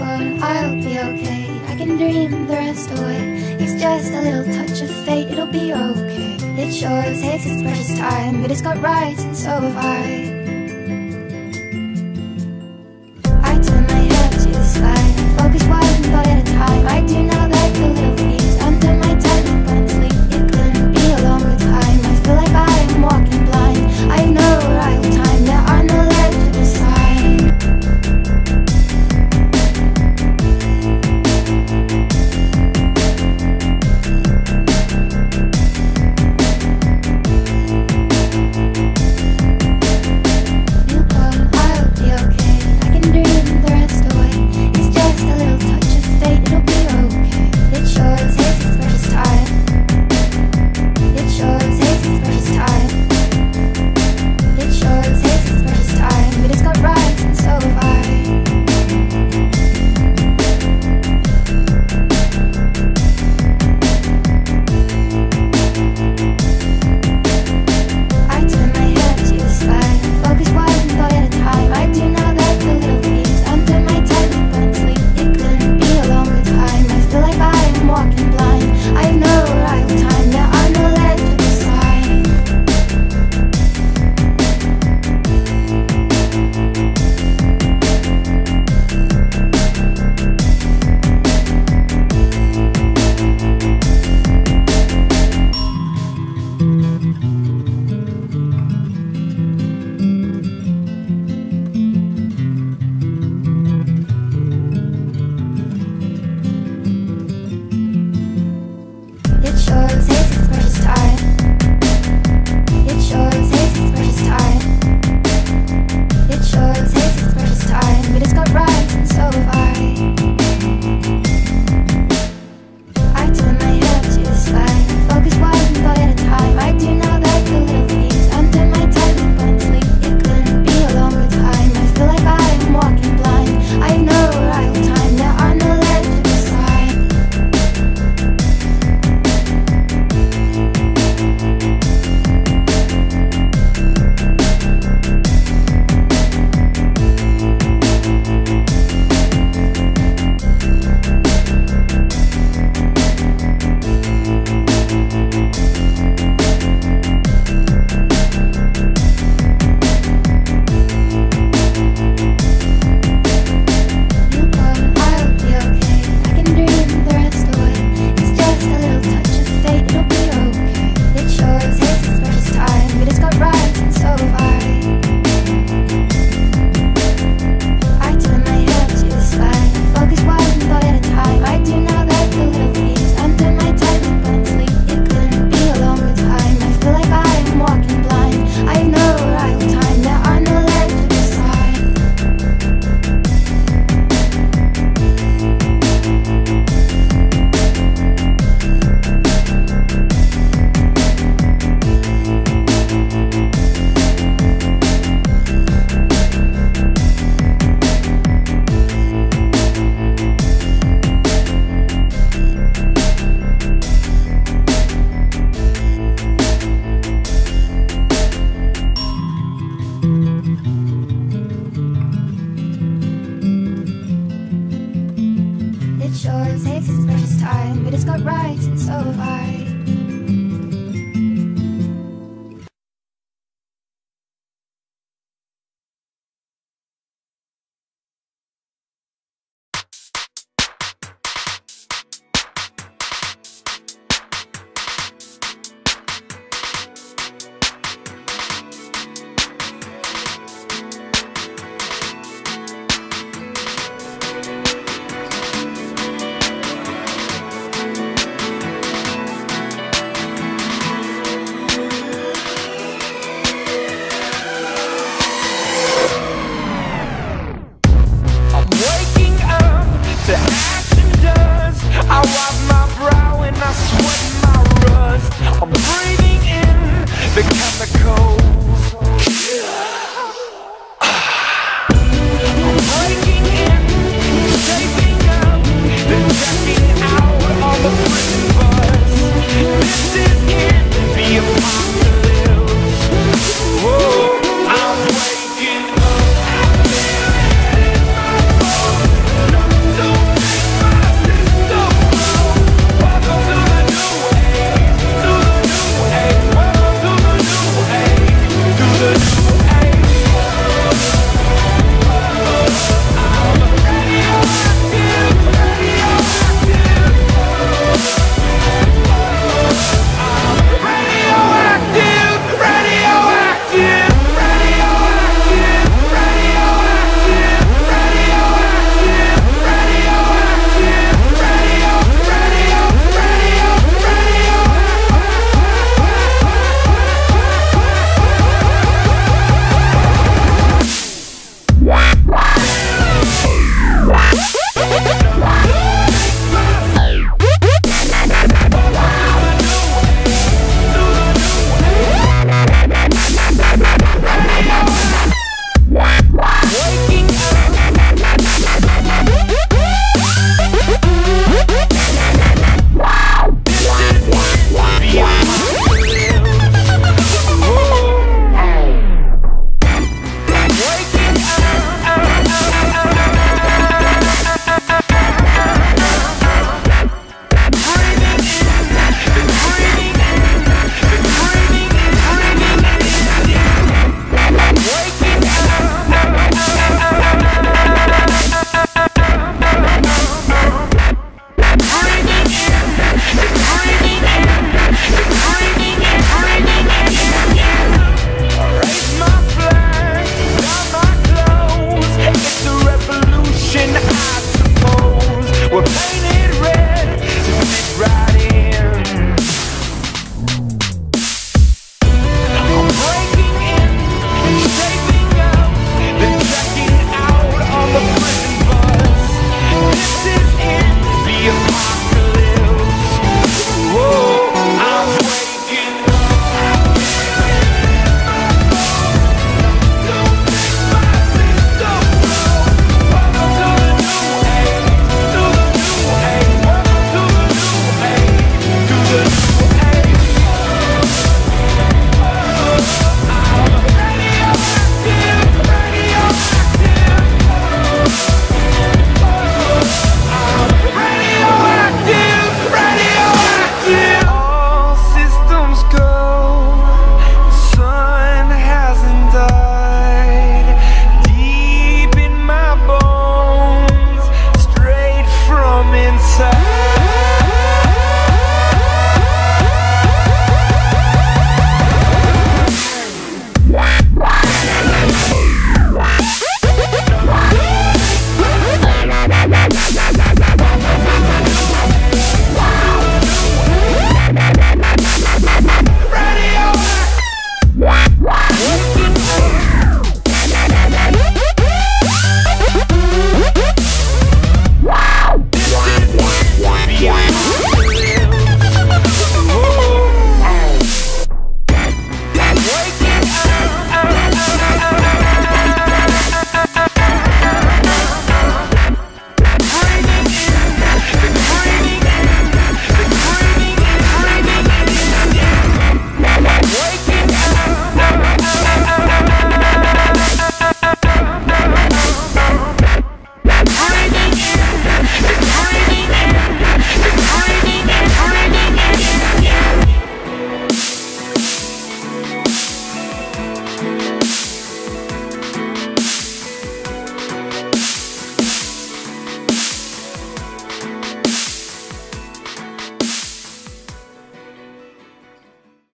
but I'll be okay. I can dream the rest away. It's just a little touch of fate, it'll be okay. It sure takes its precious time, but it's got rights and so have I. I turn my head to the sky, focus one thought at a time. I do not like a little. sure it takes its precious time, but it's got right, and so have I.